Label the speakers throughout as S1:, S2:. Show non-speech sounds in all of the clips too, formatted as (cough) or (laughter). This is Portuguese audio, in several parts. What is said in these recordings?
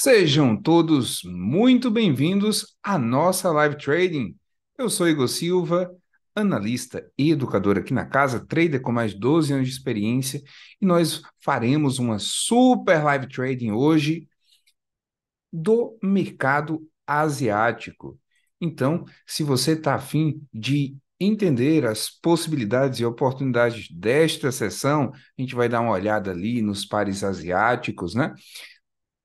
S1: Sejam todos muito bem-vindos à nossa live trading. Eu sou Igor Silva, analista e educador aqui na casa, trader com mais de 12 anos de experiência, e nós faremos uma super live trading hoje do mercado asiático. Então, se você está afim de entender as possibilidades e oportunidades desta sessão, a gente vai dar uma olhada ali nos pares asiáticos, né?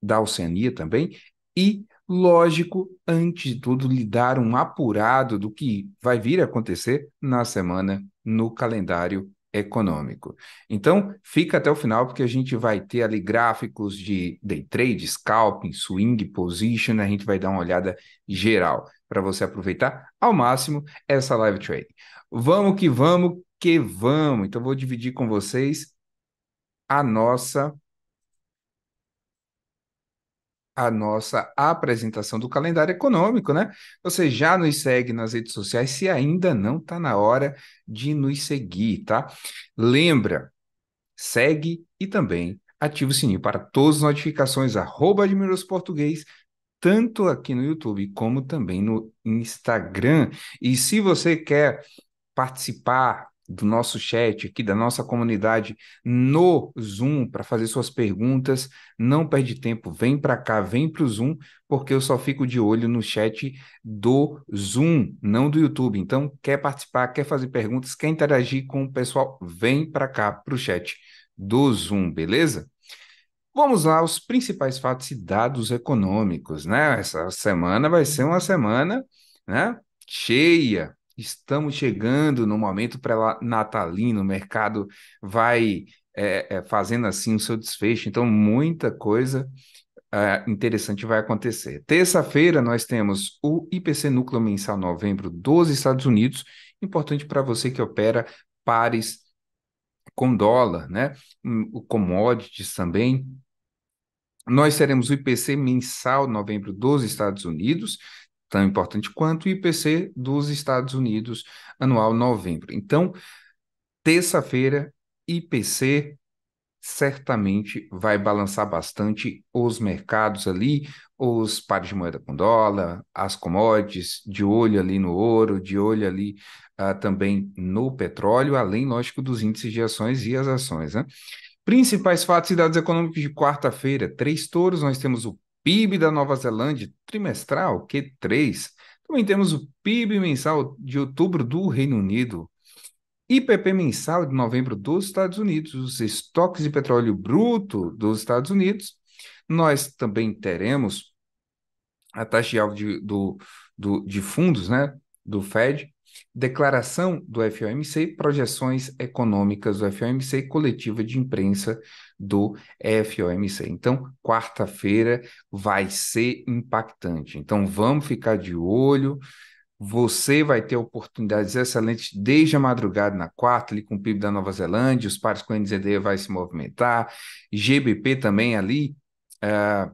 S1: Da Oceania também, e, lógico, antes de tudo, lhe dar um apurado do que vai vir a acontecer na semana no calendário econômico. Então, fica até o final, porque a gente vai ter ali gráficos de day trade, scalping, swing position, a gente vai dar uma olhada geral para você aproveitar ao máximo essa live trade. Vamos que vamos, que vamos. Então, vou dividir com vocês a nossa a nossa apresentação do calendário econômico, né? Você já nos segue nas redes sociais, se ainda não está na hora de nos seguir, tá? Lembra, segue e também ativa o sininho para todas as notificações, arroba Português, tanto aqui no YouTube como também no Instagram. E se você quer participar do nosso chat aqui, da nossa comunidade no Zoom para fazer suas perguntas, não perde tempo, vem para cá, vem para o Zoom, porque eu só fico de olho no chat do Zoom, não do YouTube. Então, quer participar, quer fazer perguntas, quer interagir com o pessoal, vem para cá para o chat do Zoom, beleza? Vamos lá, os principais fatos e dados econômicos, né? Essa semana vai ser uma semana, né, cheia. Estamos chegando no momento pré-natalino, o mercado vai é, é, fazendo assim o seu desfecho, então muita coisa é, interessante vai acontecer. Terça-feira nós temos o IPC Núcleo Mensal Novembro dos Estados Unidos, importante para você que opera pares com dólar, né? Hum, o commodities também, nós teremos o IPC mensal novembro dos Estados Unidos, tão importante quanto o IPC dos Estados Unidos anual novembro. Então, terça-feira, IPC certamente vai balançar bastante os mercados ali, os pares de moeda com dólar, as commodities, de olho ali no ouro, de olho ali uh, também no petróleo, além, lógico, dos índices de ações e as ações, né? Principais fatos e dados econômicos de quarta-feira. Três touros, nós temos o PIB da Nova Zelândia trimestral, Q3. Também temos o PIB mensal de outubro do Reino Unido. IPP mensal de novembro dos Estados Unidos, os estoques de petróleo bruto dos Estados Unidos. Nós também teremos a taxa de alvo de, do, do, de fundos né, do Fed, declaração do FOMC, projeções econômicas do FOMC, coletiva de imprensa do FOMC. Então, quarta-feira vai ser impactante. Então, vamos ficar de olho. Você vai ter oportunidades excelentes desde a madrugada na quarta, ali com o PIB da Nova Zelândia, os pares com o NZD vai se movimentar, GBP também ali, uh,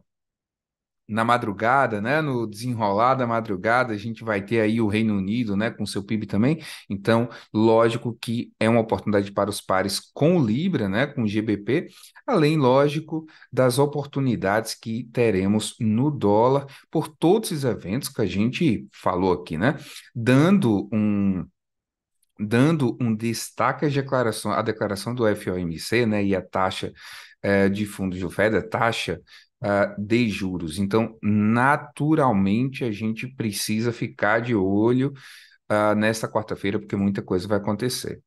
S1: na madrugada, né, no desenrolar da madrugada, a gente vai ter aí o Reino Unido, né, com seu PIB também. Então, lógico que é uma oportunidade para os pares com o Libra, né, com o GBP, além, lógico, das oportunidades que teremos no dólar por todos esses eventos que a gente falou aqui, né, dando um dando um destaque à declaração, à declaração do FOMC, né, e a taxa é, de fundos do Fed, a taxa uh, de juros. Então, naturalmente, a gente precisa ficar de olho uh, nesta quarta-feira, porque muita coisa vai acontecer.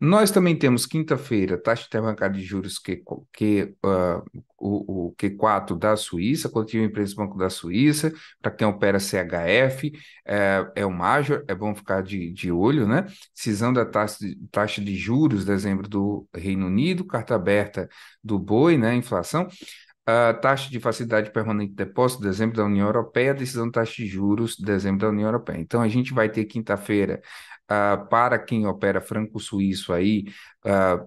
S1: Nós também temos quinta-feira taxa interbancária de juros que, que uh, o, o, Q4 da Suíça, coletivo empresa Banco da Suíça, para quem opera CHF, é, é o Major, é bom ficar de, de olho, né? Decisão da taxa de, taxa de juros, dezembro do Reino Unido, carta aberta do BOE, né? Inflação a taxa de facilidade permanente de depósito, dezembro da União Europeia, a decisão de taxa de juros, dezembro da União Europeia. Então, a gente vai ter quinta-feira, uh, para quem opera franco-suíço aí, uh,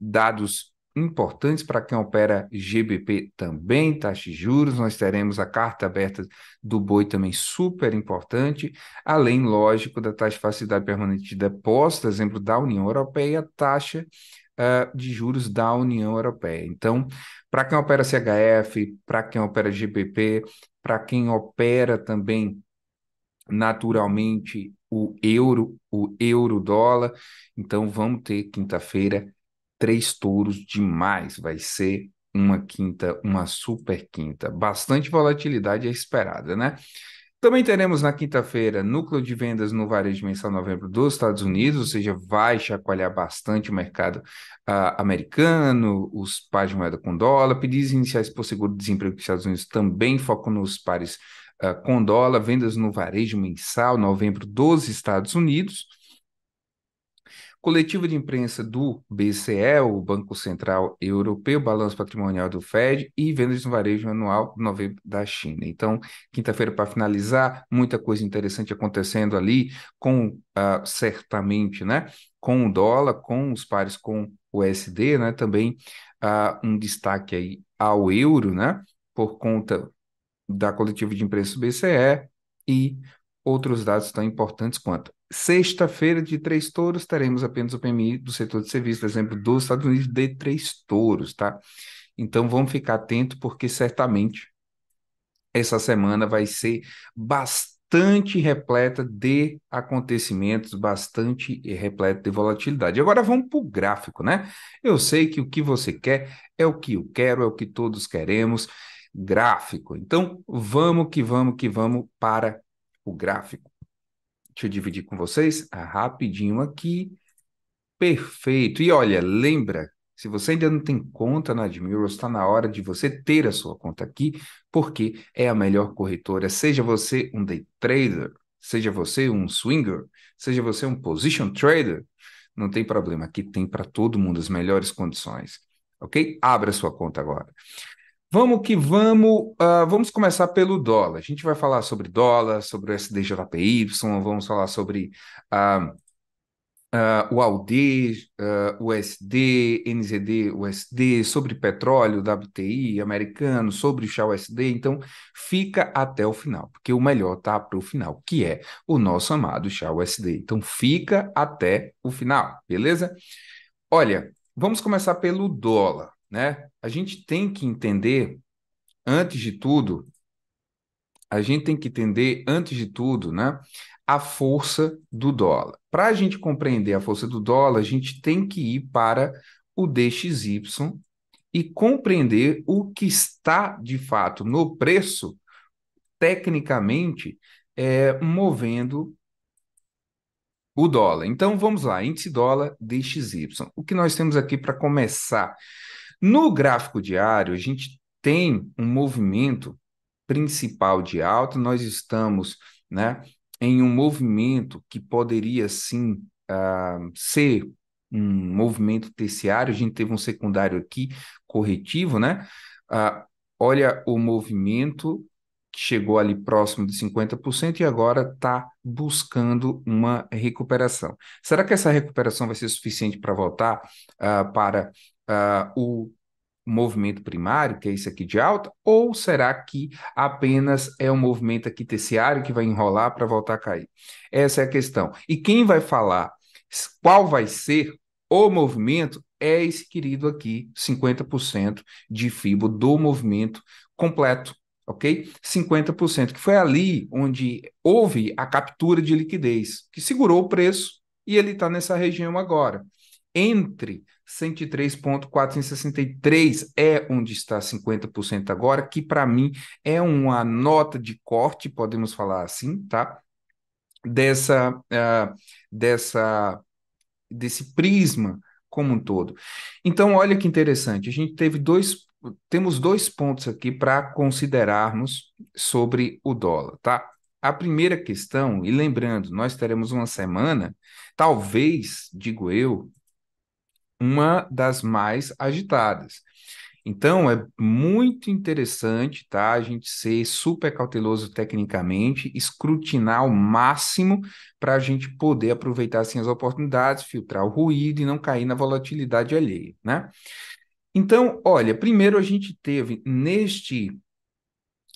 S1: dados importantes para quem opera GBP também, taxa de juros, nós teremos a carta aberta do BOI também super importante, além, lógico, da taxa de facilidade permanente de depósito, exemplo da União Europeia, taxa uh, de juros da União Europeia. Então, Para quem opera CHF, para quem opera GBP, para quem opera também naturalmente o euro, o euro-dólar. Então vamos ter quinta-feira três touros demais. Vai ser uma quinta, uma super quinta. Bastante volatilidade é esperada, né? Também teremos na quinta-feira núcleo de vendas no varejo mensal novembro dos Estados Unidos, ou seja, vai chacoalhar bastante o mercado uh, americano, os pares de moeda com dólar, pedidos iniciais por seguro-desemprego dos Estados Unidos também focam nos pares uh, com dólar, vendas no varejo mensal novembro dos Estados Unidos. Coletiva de imprensa do BCE, o Banco Central Europeu, balanço patrimonial do Fed e vendas no varejo anual de novembro da China. Então, quinta-feira, para finalizar, muita coisa interessante acontecendo ali, com uh, certamente, né, com o dólar, com os pares com o USD, né, também uh, um destaque aí ao euro, né, por conta da coletiva de imprensa do BCE e outros dados tão importantes quanto Sexta-feira de três touros, teremos apenas o PMI do setor de serviços, por exemplo, dos Estados Unidos de três touros, tá? Então vamos ficar atento, porque certamente essa semana vai ser bastante repleta de acontecimentos, bastante repleta de volatilidade. Agora vamos para o gráfico, né? Eu sei que o que você quer é o que eu quero, é o que todos queremos. Gráfico. Então vamos que vamos que vamos para o gráfico. Deixa eu dividir com vocês rapidinho aqui. Perfeito. E olha, lembra, se você ainda não tem conta na Admirals, está na hora de você ter a sua conta aqui, porque é a melhor corretora. Seja você um day trader, seja você um swinger, seja você um position trader, não tem problema. Aqui tem para todo mundo as melhores condições. Ok? Abra sua conta agora. Vamos que vamos. Uh, vamos começar pelo dólar. A gente vai falar sobre dólar, sobre o SDJPY, vamos falar sobre uh, uh, o AUD, uh, USD, NZD, USD, sobre petróleo, WTI americano, sobre o Shell USD. Então, fica até o final, porque o melhor tá para o final, que é o nosso amado Shell USD. Então, fica até o final, beleza? Olha, vamos começar pelo dólar né? A gente tem que entender, antes de tudo, a gente tem que entender, antes de tudo, né, a força do dólar. Para a gente compreender a força do dólar, a gente tem que ir para o DXY e compreender o que está de fato no preço, tecnicamente, é, movendo o dólar. Então vamos lá, índice dólar DXY. O que nós temos aqui para começar? No gráfico diário, a gente tem um movimento principal de alta, nós estamos né, em um movimento que poderia sim uh, ser um movimento terciário, a gente teve um secundário aqui corretivo, né? Uh, olha o movimento que chegou ali próximo de 50% e agora está buscando uma recuperação. Será que essa recuperação vai ser suficiente para voltar uh, para uh, o movimento primário, que é isso aqui de alta, ou será que apenas é um movimento aqui terciário que vai enrolar para voltar a cair? Essa é a questão. E quem vai falar qual vai ser o movimento é esse querido aqui, 50% de FIBO do movimento completo, ok? 50%, que foi ali onde houve a captura de liquidez, que segurou o preço e ele está nessa região agora entre 103.463 é onde está 50% agora, que para mim é uma nota de corte, podemos falar assim, tá? Dessa, uh, dessa, desse prisma como um todo. Então, olha que interessante, a gente teve dois, temos dois pontos aqui para considerarmos sobre o dólar, tá? A primeira questão, e lembrando, nós teremos uma semana, talvez, digo eu, uma das mais agitadas. Então, é muito interessante, tá? A gente ser super cauteloso tecnicamente, escrutinar ao máximo para a gente poder aproveitar assim, as oportunidades, filtrar o ruído e não cair na volatilidade alheia, né? Então, olha, primeiro a gente teve neste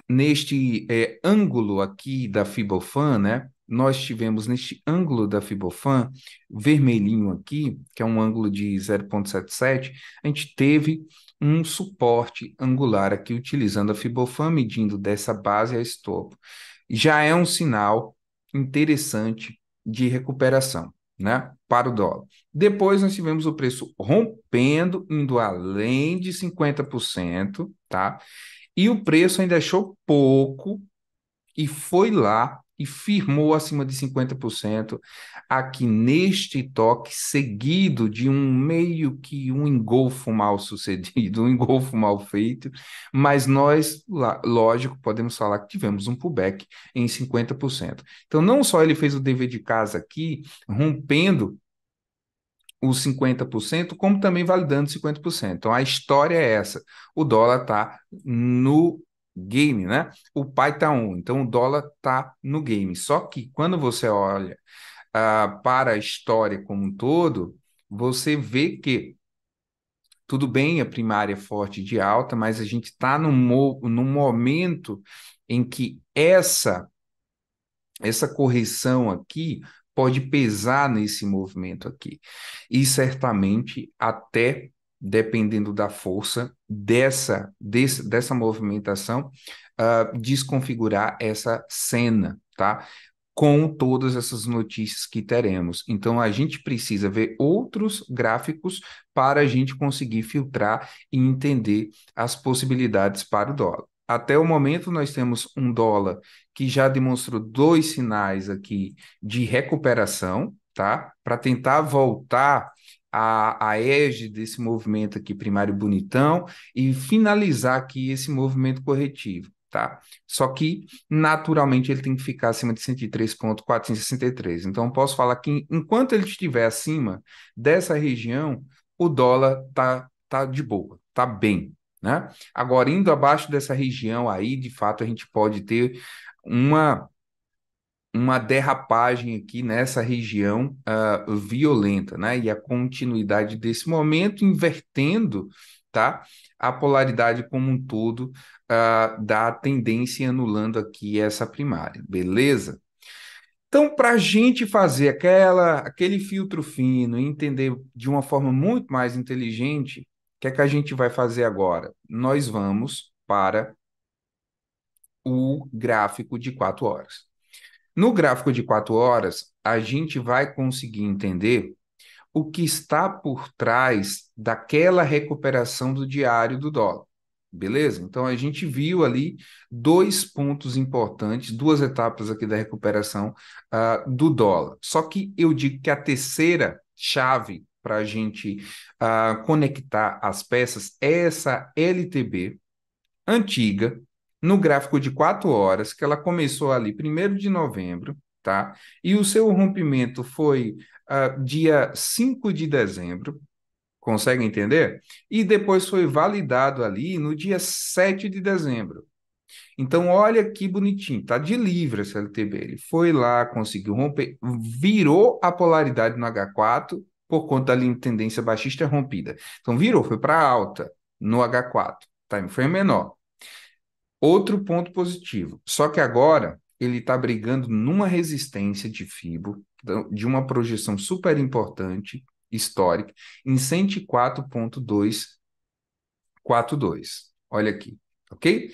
S1: neste é, ângulo aqui da Fibofan, né? Nós tivemos neste ângulo da Fibofan, vermelhinho aqui, que é um ângulo de 0,77, a gente teve um suporte angular aqui utilizando a Fibofan, medindo dessa base a esse topo. Já é um sinal interessante de recuperação, né, para o dólar. Depois nós tivemos o preço rompendo, indo além de 50%, tá? E o preço ainda achou pouco e foi lá e firmou acima de 50% aqui neste toque, seguido de um meio que um engolfo mal sucedido, (laughs) um engolfo mal feito, mas nós, lógico, podemos falar que tivemos um pullback em 50%. Então, não só ele fez o dever de casa aqui, rompendo os 50%, como também validando 50%. Então, a história é essa. O dólar está no game, né? O pai tá um, então o dólar tá no game. Só que quando você olha uh, para a história como um todo, você vê que tudo bem, a primária é forte de alta, mas a gente está num, mo num momento em que essa essa correção aqui pode pesar nesse movimento aqui. E certamente até dependendo da força dessa, desse, dessa movimentação, uh, desconfigurar essa cena, tá? Com todas essas notícias que teremos. Então, a gente precisa ver outros gráficos para a gente conseguir filtrar e entender as possibilidades para o dólar. Até o momento, nós temos um dólar que já demonstrou dois sinais aqui de recuperação, tá? Para tentar voltar a, a égide desse movimento aqui primário bonitão e finalizar aqui esse movimento corretivo, tá? Só que, naturalmente, ele tem que ficar acima de 103.463. Então, posso falar que enquanto ele estiver acima dessa região, o dólar tá, tá de boa, tá bem, né? Agora, indo abaixo dessa região aí, de fato, a gente pode ter uma uma derrapagem aqui nessa região uh, violenta, né? E a continuidade desse momento invertendo, tá? A polaridade como um todo uh, da tendência anulando aqui essa primária, beleza? Então, para a gente fazer aquela, aquele filtro fino e entender de uma forma muito mais inteligente, o que é que a gente vai fazer agora? Nós vamos para o gráfico de quatro horas. No gráfico de quatro horas, a gente vai conseguir entender o que está por trás daquela recuperação do diário do dólar. Beleza? Então a gente viu ali dois pontos importantes, duas etapas aqui da recuperação uh, do dólar. Só que eu digo que a terceira chave para a gente uh, conectar as peças é essa LTB antiga, no gráfico de quatro horas, que ela começou ali 1 de novembro, tá? E o seu rompimento foi uh, dia 5 de dezembro, consegue entender? E depois foi validado ali no dia 7 de dezembro. Então, olha que bonitinho, tá de livre esse LTB. Ele foi lá, conseguiu romper, virou a polaridade no H4 por conta da linha de tendência baixista rompida. Então, virou, foi para alta no H4, time frame menor. Outro ponto positivo. Só que agora ele está brigando numa resistência de FIBO, de uma projeção super importante, histórica, em 104.242. Olha aqui, ok?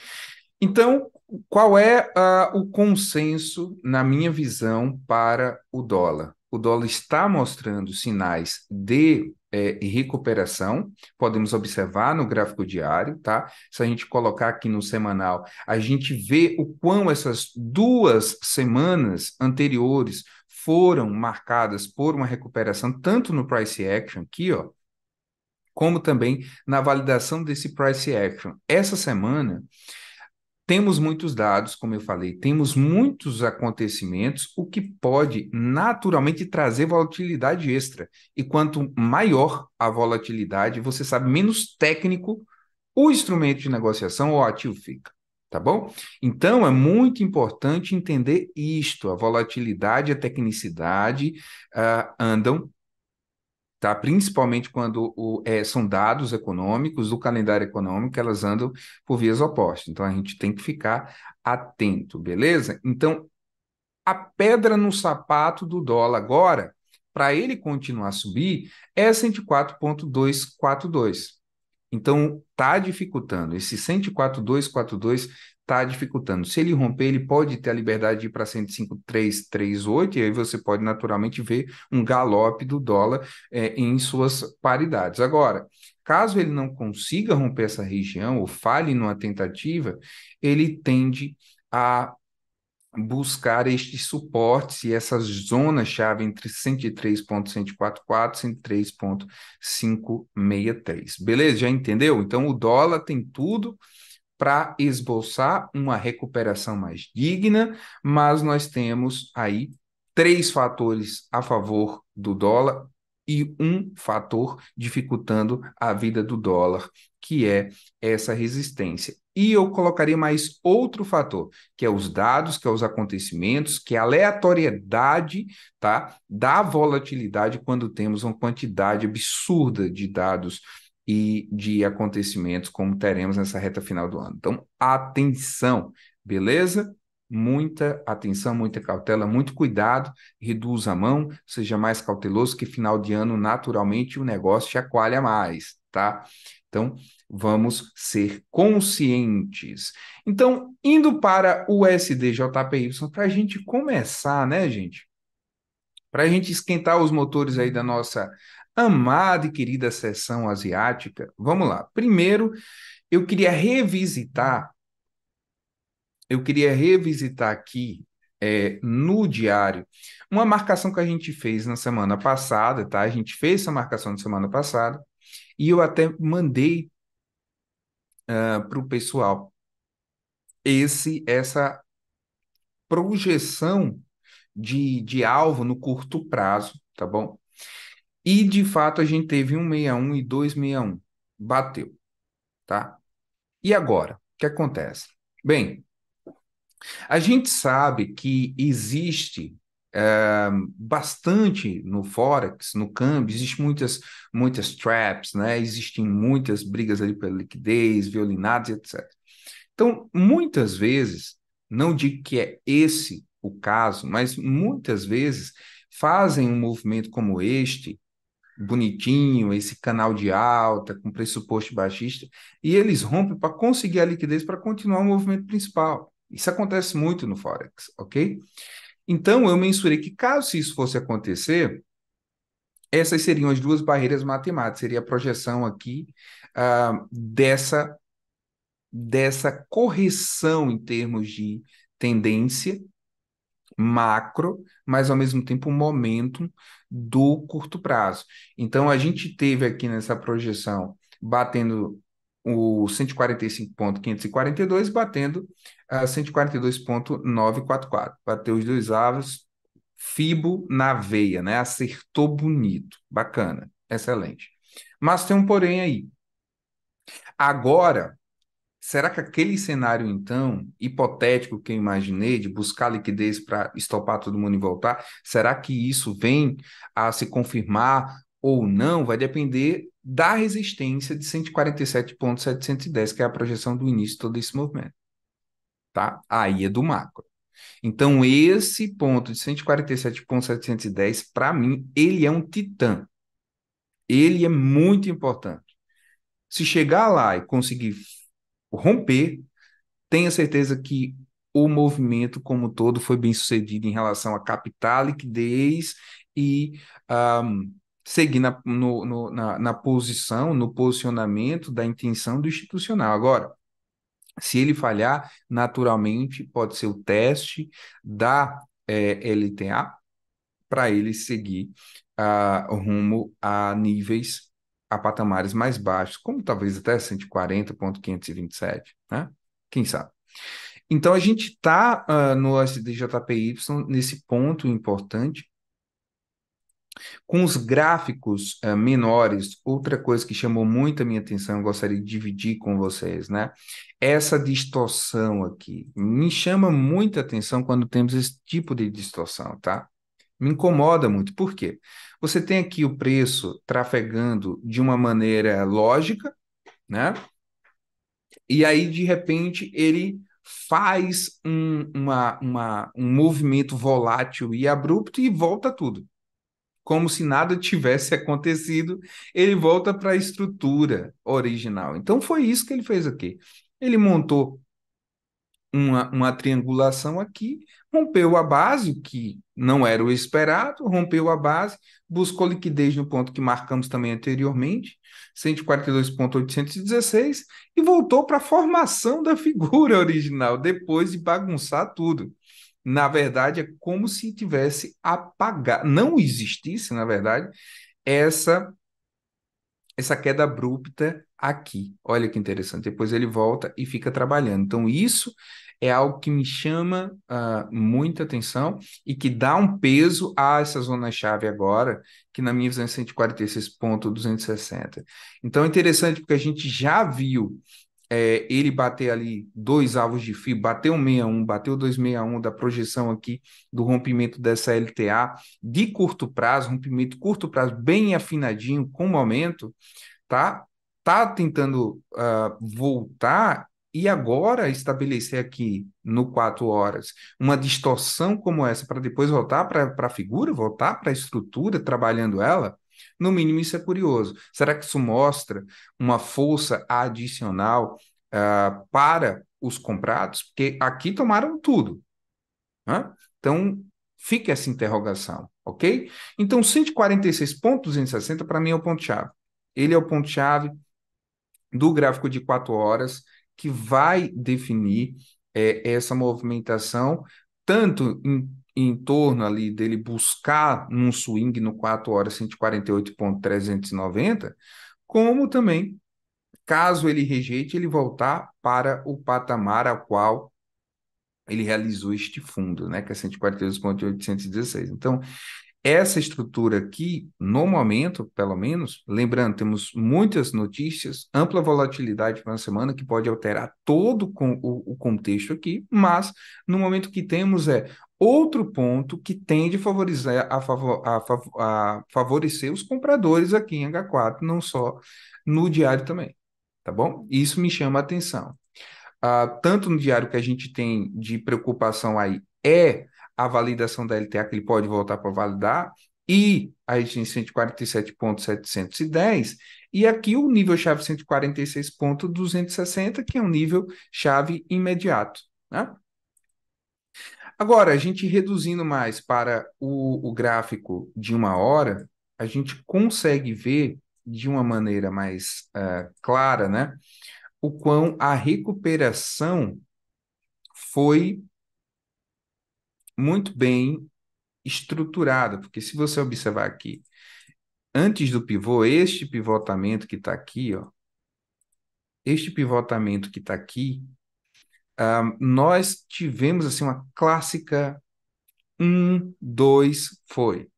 S1: Então, qual é uh, o consenso, na minha visão, para o dólar? O dólar está mostrando sinais de é, recuperação, podemos observar no gráfico diário, tá? Se a gente colocar aqui no semanal, a gente vê o quão essas duas semanas anteriores foram marcadas por uma recuperação, tanto no price action aqui, ó, como também na validação desse price action. Essa semana, temos muitos dados, como eu falei, temos muitos acontecimentos, o que pode naturalmente trazer volatilidade extra. E quanto maior a volatilidade, você sabe, menos técnico o instrumento de negociação ou ativo fica. Tá bom? Então é muito importante entender isto: a volatilidade e a tecnicidade uh, andam tá? Principalmente quando o, é, são dados econômicos do calendário econômico, elas andam por vias opostas. Então a gente tem que ficar atento, beleza? Então a pedra no sapato do dólar agora, para ele continuar a subir, é 104,242. Então, está dificultando. Esse 104,242 está dificultando. Se ele romper, ele pode ter a liberdade de ir para 105,338, e aí você pode naturalmente ver um galope do dólar é, em suas paridades. Agora, caso ele não consiga romper essa região ou falhe numa tentativa, ele tende a buscar estes suportes e essas zonas-chave entre 103.144 e 103.563. Beleza? Já entendeu? Então, o dólar tem tudo para esboçar uma recuperação mais digna, mas nós temos aí três fatores a favor do dólar e um fator dificultando a vida do dólar, que é essa resistência. E eu colocaria mais outro fator, que é os dados, que é os acontecimentos, que é a aleatoriedade tá, da volatilidade quando temos uma quantidade absurda de dados e de acontecimentos como teremos nessa reta final do ano. Então, atenção, beleza? Muita atenção, muita cautela, muito cuidado, reduza a mão, seja mais cauteloso, que final de ano, naturalmente, o negócio chacoalha mais, tá? Então, vamos ser conscientes. Então, indo para o SDJPY, para a gente começar, né, gente? Para a gente esquentar os motores aí da nossa amada e querida sessão asiática, vamos lá. Primeiro, eu queria revisitar, eu queria revisitar aqui é, no diário uma marcação que a gente fez na semana passada, tá? A gente fez essa marcação na semana passada e eu até mandei uh, para o pessoal esse essa projeção de, de alvo no curto prazo, tá bom? E de fato a gente teve 161 e 261. Bateu, tá? E agora, o que acontece? Bem, a gente sabe que existe é, bastante no Forex, no câmbio, existem muitas, muitas traps, né? Existem muitas brigas ali pela liquidez, violinados, etc. Então, muitas vezes, não digo que é esse o caso, mas muitas vezes fazem um movimento como este, bonitinho, esse canal de alta, com pressuposto baixista, e eles rompem para conseguir a liquidez para continuar o movimento principal. Isso acontece muito no Forex, ok? Então, eu mensurei que caso isso fosse acontecer, essas seriam as duas barreiras matemáticas, seria a projeção aqui uh, dessa, dessa correção em termos de tendência macro, mas ao mesmo tempo um momento do curto prazo. Então, a gente teve aqui nessa projeção batendo o 145.542 batendo a 142.944. Bateu os dois avos, Fibo na veia, né? Acertou bonito. Bacana, excelente. Mas tem um porém aí. Agora, será que aquele cenário, então, hipotético que eu imaginei, de buscar liquidez para estopar todo mundo e voltar, será que isso vem a se confirmar ou não? Vai depender da resistência de 147,710, que é a projeção do início de todo esse movimento. Tá? Aí é do macro. Então, esse ponto de 147,710, para mim, ele é um titã. Ele é muito importante. Se chegar lá e conseguir romper, tenha certeza que o movimento como todo foi bem sucedido em relação a capital, liquidez e um, seguir na, no, no, na, na posição, no posicionamento da intenção do institucional. Agora, se ele falhar, naturalmente pode ser o teste da é, LTA para ele seguir uh, rumo a níveis, a patamares mais baixos, como talvez até 140.527, né? Quem sabe? Então, a gente está uh, no SDJPY nesse ponto importante com os gráficos uh, menores, outra coisa que chamou muito a minha atenção, eu gostaria de dividir com vocês, né? Essa distorção aqui me chama muita atenção quando temos esse tipo de distorção, tá? Me incomoda muito. Por quê? Você tem aqui o preço trafegando de uma maneira lógica, né? E aí, de repente, ele faz um, uma, uma, um movimento volátil e abrupto e volta tudo. Como se nada tivesse acontecido, ele volta para a estrutura original. Então foi isso que ele fez aqui. Ele montou uma, uma triangulação aqui, rompeu a base, que não era o esperado, rompeu a base, buscou liquidez no ponto que marcamos também anteriormente, 142.816, e voltou para a formação da figura original, depois de bagunçar tudo. Na verdade, é como se tivesse apagado, não existisse, na verdade, essa essa queda abrupta aqui. Olha que interessante. Depois ele volta e fica trabalhando. Então, isso é algo que me chama uh, muita atenção e que dá um peso a essa zona-chave agora, que na minha visão é 146.260. Então, é interessante porque a gente já viu é, ele bater ali dois alvos de fio, bateu um 61, bateu 261 da projeção aqui do rompimento dessa LTA de curto prazo, rompimento curto prazo bem afinadinho com o momento, tá? Tá tentando uh, voltar e agora estabelecer aqui no quatro horas uma distorção como essa para depois voltar para a figura, voltar para a estrutura, trabalhando ela, no mínimo, isso é curioso. Será que isso mostra uma força adicional uh, para os comprados? Porque aqui tomaram tudo. Né? Então, fica essa interrogação, ok? Então, 146.260 para mim é o ponto-chave. Ele é o ponto-chave do gráfico de quatro horas que vai definir é, essa movimentação, tanto em em torno ali dele buscar num swing no 4 horas 148.390, como também, caso ele rejeite, ele voltar para o patamar ao qual ele realizou este fundo, né, que é 142.816. Então, essa estrutura aqui, no momento, pelo menos, lembrando, temos muitas notícias, ampla volatilidade para uma semana que pode alterar todo o, o contexto aqui, mas no momento que temos é outro ponto que tende a favorizar a, favor, a, a favorecer os compradores aqui em H4, não só no diário também, tá bom? Isso me chama a atenção. Uh, tanto no diário que a gente tem de preocupação aí é a validação da LTA que ele pode voltar para validar, e a resistência 147.710, e aqui o nível chave 146.260, que é um nível chave imediato. Né? Agora, a gente reduzindo mais para o, o gráfico de uma hora, a gente consegue ver de uma maneira mais uh, clara, né, o quão a recuperação foi muito bem estruturada, porque se você observar aqui, antes do pivô, este pivotamento que está aqui, ó, este pivotamento que está aqui, uh, nós tivemos assim uma clássica um, dois, foi.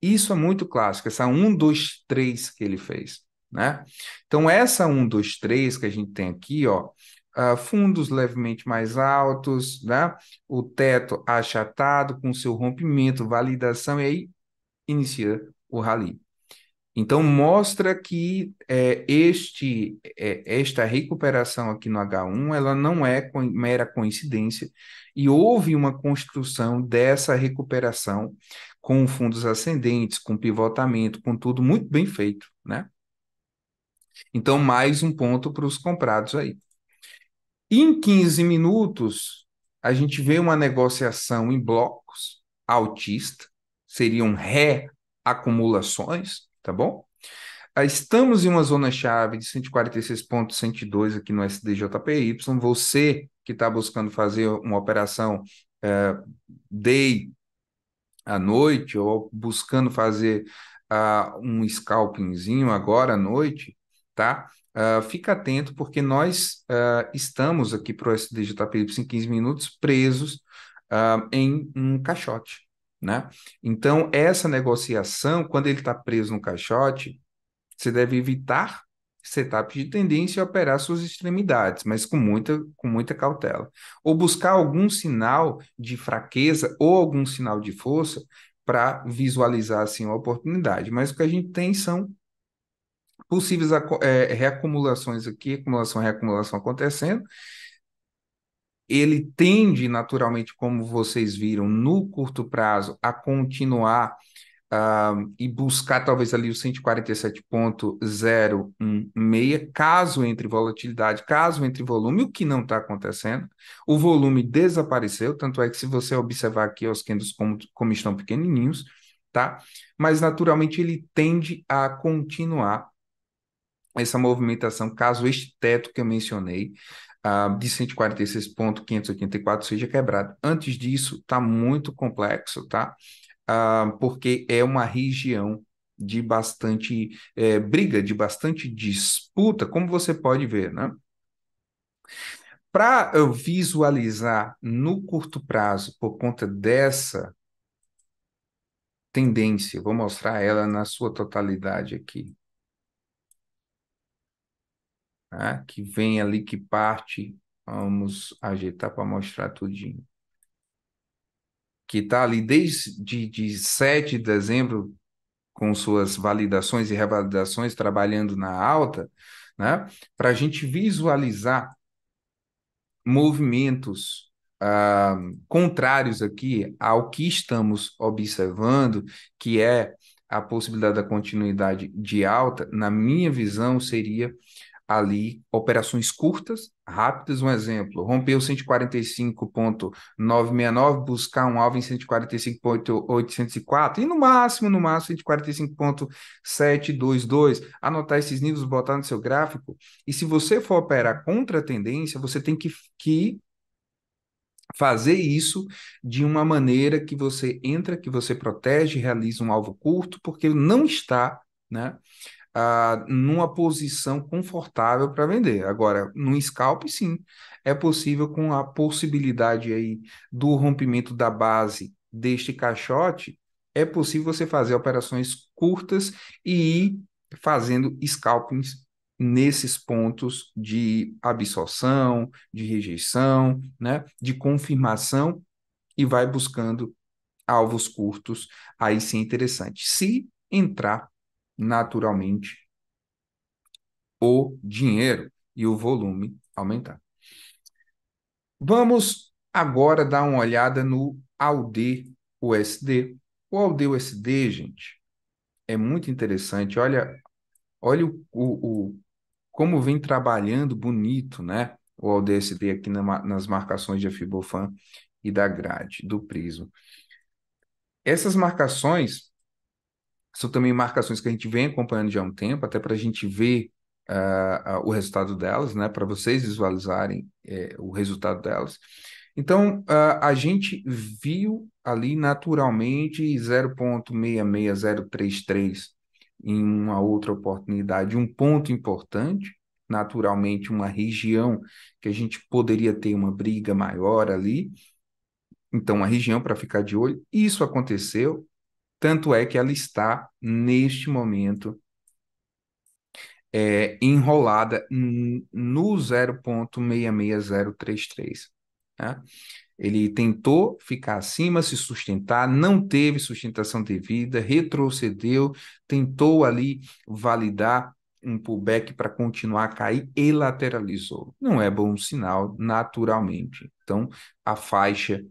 S1: Isso é muito clássico, essa um, dois, três que ele fez, né? Então, essa um, dois, três que a gente tem aqui, ó, uh, fundos levemente mais altos, né? o teto achatado com seu rompimento, validação, e aí inicia o rally. Então, mostra que é, este, é, esta recuperação aqui no H1 ela não é co mera coincidência e houve uma construção dessa recuperação com fundos ascendentes, com pivotamento, com tudo muito bem feito, né? Então, mais um ponto para os comprados aí. Em 15 minutos, a gente vê uma negociação em blocos altista, seriam reacumulações, tá bom? Ah, estamos em uma zona-chave de 146.102 aqui no SDJPY. Você que está buscando fazer uma operação é, day à noite ou buscando fazer uh, um scalpingzinho agora à noite, tá? Uh, fica atento, porque nós uh, estamos aqui para o SDJPY em 15 minutos presos uh, em um caixote. Né? Então, essa negociação, quando ele está preso no caixote, você deve evitar setups de tendência e operar suas extremidades, mas com muita, com muita cautela. Ou buscar algum sinal de fraqueza ou algum sinal de força para visualizar assim, uma oportunidade. Mas o que a gente tem são possíveis é, reacumulações aqui, acumulação, reacumulação acontecendo, ele tende naturalmente, como vocês viram, no curto prazo, a continuar uh, e buscar talvez ali o 147.016, caso entre volatilidade, caso entre volume, o que não está acontecendo. O volume desapareceu, tanto é que se você observar aqui os candles como, como estão pequenininhos, tá? Mas naturalmente ele tende a continuar essa movimentação, caso este teto que eu mencionei, uh, de 146.584 seja quebrado. Antes disso, está muito complexo, tá? Uh, porque é uma região de bastante é, briga, de bastante disputa, como você pode ver, né? Para visualizar no curto prazo, por conta dessa tendência, vou mostrar ela na sua totalidade aqui. Tá? Que vem ali, que parte, vamos ajeitar para mostrar tudinho. Que está ali desde de, de 7 de dezembro, com suas validações e revalidações, trabalhando na alta, né? para a gente visualizar movimentos uh, contrários aqui ao que estamos observando, que é a possibilidade da continuidade de alta, na minha visão, seria ali operações curtas, rápidas. Um exemplo, rompeu 145.969, buscar um alvo em 145.804 e no máximo, no máximo 145.722. Anotar esses níveis, botar no seu gráfico. E se você for operar contra a tendência, você tem que, que fazer isso de uma maneira que você entra, que você protege, realiza um alvo curto, porque não está, né? Ah, numa posição confortável para vender. Agora, no scalp, sim, é possível com a possibilidade aí do rompimento da base deste caixote, é possível você fazer operações curtas e ir fazendo scalpings nesses pontos de absorção, de rejeição, né, de confirmação e vai buscando alvos curtos, aí sim interessante. Se entrar naturalmente o dinheiro e o volume aumentar. Vamos agora dar uma olhada no AUD USD. O AUD USD, gente, é muito interessante. Olha, olha o, o, o como vem trabalhando bonito, né? O AUD USD aqui na, nas marcações de Fibofan e da grade, do prisma. Essas marcações são também marcações que a gente vem acompanhando já há um tempo, até para a gente ver uh, uh, o resultado delas, né? Para vocês visualizarem uh, o resultado delas. Então, a gente viu ali naturalmente 0,66033 em uma outra oportunidade, um ponto importante, naturalmente uma região que a gente poderia ter uma briga maior ali. Então, uma região para ficar de olho. Isso aconteceu, tanto é que ela está, neste momento, é, enrolada no 0,66033. Né? Ele tentou ficar acima, se sustentar, não teve sustentação devida, retrocedeu, tentou ali validar um pullback para continuar a cair e lateralizou. Não é bom sinal, naturalmente. Então, a faixa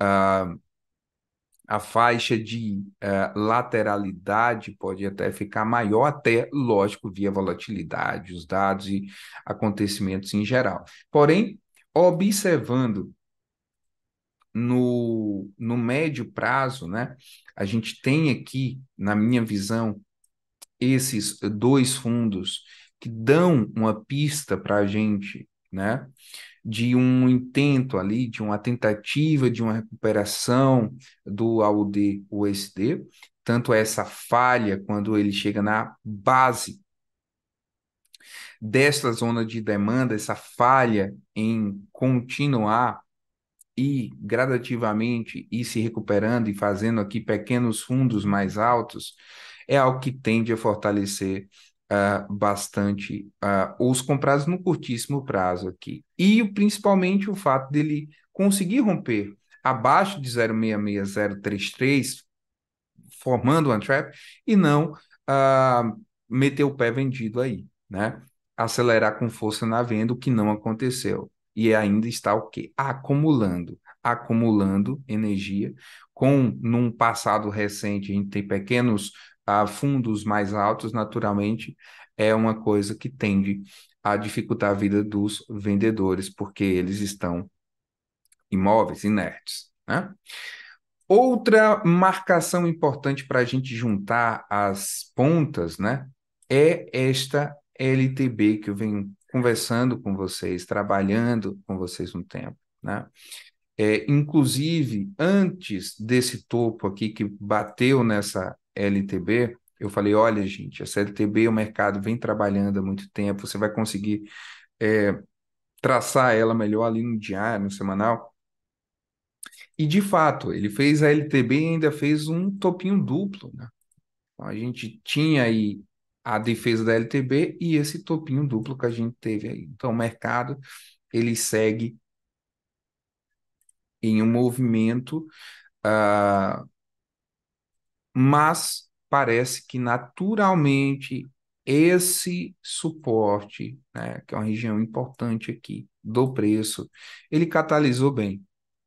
S1: uh, a faixa de uh, lateralidade pode até ficar maior, até, lógico, via volatilidade, os dados e acontecimentos em geral. Porém, observando no, no médio prazo, né, a gente tem aqui, na minha visão, esses dois fundos que dão uma pista para a gente, né? De um intento ali, de uma tentativa de uma recuperação do AUD-USD, tanto essa falha quando ele chega na base desta zona de demanda, essa falha em continuar e gradativamente ir se recuperando e fazendo aqui pequenos fundos mais altos, é algo que tende a fortalecer uh, bastante uh, os comprados no curtíssimo prazo aqui. E principalmente o fato dele conseguir romper abaixo de 0,66033, formando um trap, e não uh, meter o pé vendido aí, né? Acelerar com força na venda, o que não aconteceu. e ainda está o quê? Acumulando, acumulando energia. Com num passado recente, a gente tem pequenos uh, fundos mais altos, naturalmente, é uma coisa que tende a dificultar a vida dos vendedores, porque eles estão imóveis, inertes. Né? Outra marcação importante para a gente juntar as pontas, né, é esta LTB que eu venho conversando com vocês, trabalhando com vocês um tempo, né? É, inclusive, antes desse topo aqui que bateu nessa LTB, eu falei, olha, gente, essa LTB, o mercado vem trabalhando há muito tempo, você vai conseguir é, traçar ela melhor ali no diário, no semanal. E, de fato, ele fez a LTB e ainda fez um topinho duplo, né? Então, a gente tinha aí a defesa da LTB e esse topinho duplo que a gente teve aí. Então, o mercado, ele segue em um movimento, uh, mas parece que naturalmente esse suporte, né, que é uma região importante aqui do preço, ele catalisou bem,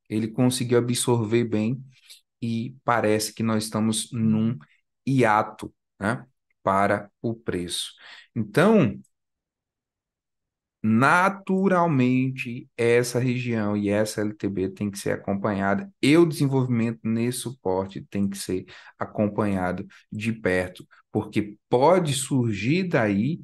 S1: ele conseguiu absorver bem e parece que nós estamos num hiato, né, para o preço. Então, naturalmente essa região e essa LTB tem que ser acompanhada e o desenvolvimento nesse suporte tem que ser acompanhado de perto, porque pode surgir daí,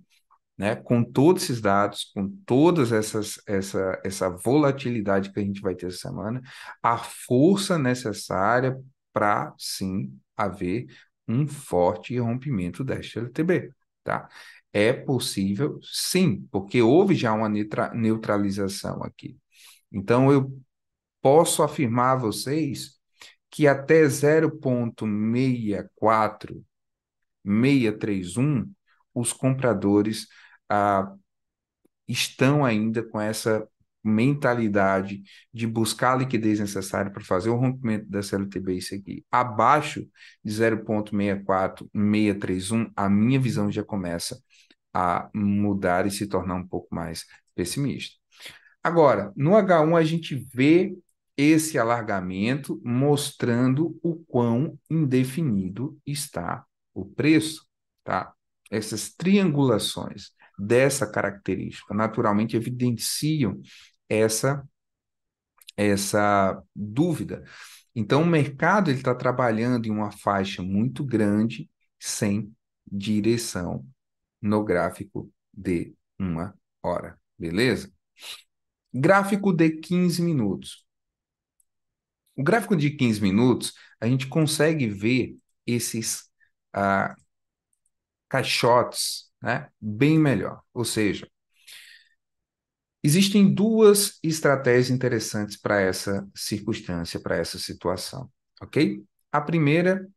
S1: né, com todos esses dados, com todas essas essa essa volatilidade que a gente vai ter essa semana, a força necessária para sim haver um forte rompimento desta LTB, tá? É possível, sim, porque houve já uma neutralização aqui. Então, eu posso afirmar a vocês que até 0,64, 631, os compradores ah, estão ainda com essa mentalidade de buscar a liquidez necessária para fazer o rompimento da CLTB e seguir abaixo de 0,64, 631, a minha visão já começa a mudar e se tornar um pouco mais pessimista. Agora, no H1 a gente vê esse alargamento mostrando o quão indefinido está o preço, tá? Essas triangulações dessa característica naturalmente evidenciam essa essa dúvida. Então, o mercado está trabalhando em uma faixa muito grande sem direção no gráfico de uma hora, beleza? Gráfico de 15 minutos. O gráfico de 15 minutos, a gente consegue ver esses ah, caixotes né, bem melhor. Ou seja, existem duas estratégias interessantes para essa circunstância, para essa situação, ok? A primeira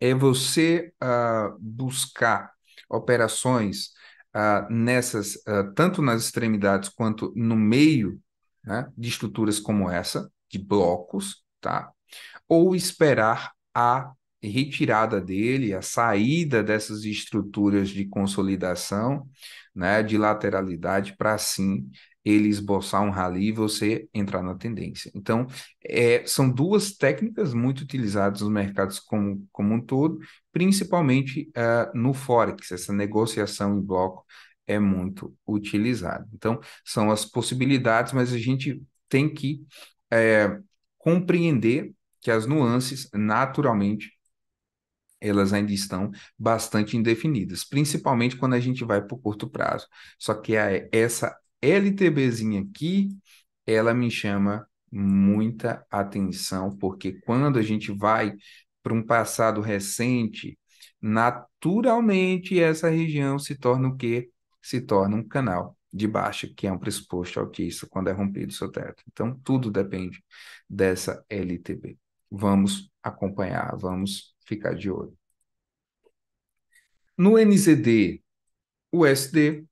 S1: é você uh, buscar operações uh, nessas, uh, tanto nas extremidades quanto no meio né, de estruturas como essa, de blocos, tá? Ou esperar a retirada dele, a saída dessas estruturas de consolidação, né, de lateralidade, para assim ele esboçar um rally e você entrar na tendência. Então, é, são duas técnicas muito utilizadas nos mercados como, como um todo, principalmente uh, no Forex, essa negociação em bloco é muito utilizada. Então, são as possibilidades, mas a gente tem que é, compreender que as nuances, naturalmente, elas ainda estão bastante indefinidas, principalmente quando a gente vai para o curto prazo. Só que a, essa LTBzinha aqui, ela me chama muita atenção, porque quando a gente vai para um passado recente, naturalmente essa região se torna o quê? Se torna um canal de baixa, que é um pressuposto altista quando é rompido o seu teto. Então, tudo depende dessa LTB. Vamos acompanhar, vamos ficar de olho. No NZD USD,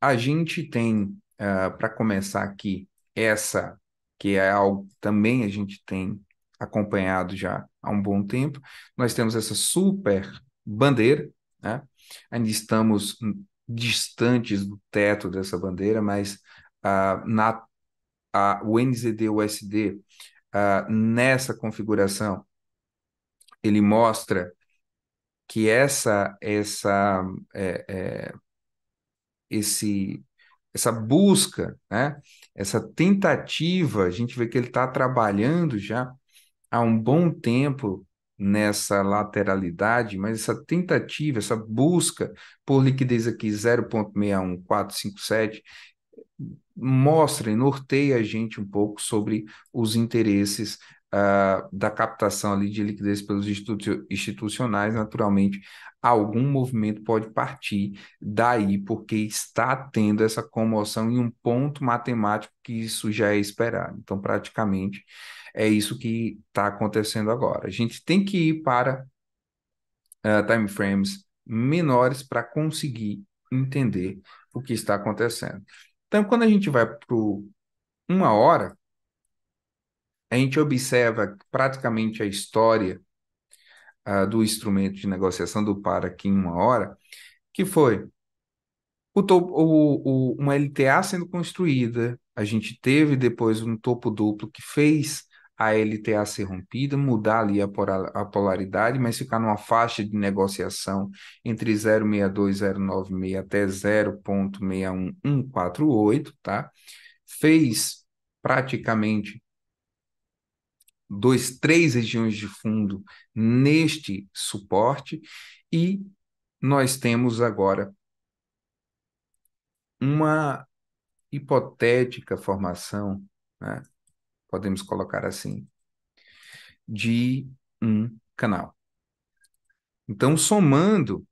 S1: a gente tem, uh, ah, para começar aqui, essa, que é algo que também a gente tem acompanhado já há um bom tempo. Nós temos essa super bandeira, né? ainda estamos distantes do teto dessa bandeira, mas uh, na, o NZD-USD, uh, nessa configuração, ele mostra que essa, essa, é, é, esse, essa busca, né? essa tentativa, a gente vê que ele está trabalhando já há um bom tempo nessa lateralidade, mas essa tentativa, essa busca por liquidez aqui 0.61457 mostra e norteia a gente um pouco sobre os interesses uh, da captação ali de liquidez pelos institu institucionais, naturalmente, algum movimento pode partir daí, porque está tendo essa comoção em um ponto matemático que isso já é esperado. Então, praticamente, é isso que está acontecendo agora. A gente tem que ir para uh, time frames menores para conseguir entender o que está acontecendo. Então, quando a gente vai para uma hora, a gente observa praticamente a história uh, do instrumento de negociação do par aqui em uma hora, que foi o o, o, uma LTA sendo construída, a gente teve depois um topo duplo que fez a LTA ser rompida, mudar ali a, polaridade, mas ficar numa faixa de negociação entre 0,62, até 0,61148, tá? Fez praticamente dois, três regiões de fundo neste suporte e nós temos agora uma hipotética formação, né? podemos colocar assim, de um canal. Então, somando,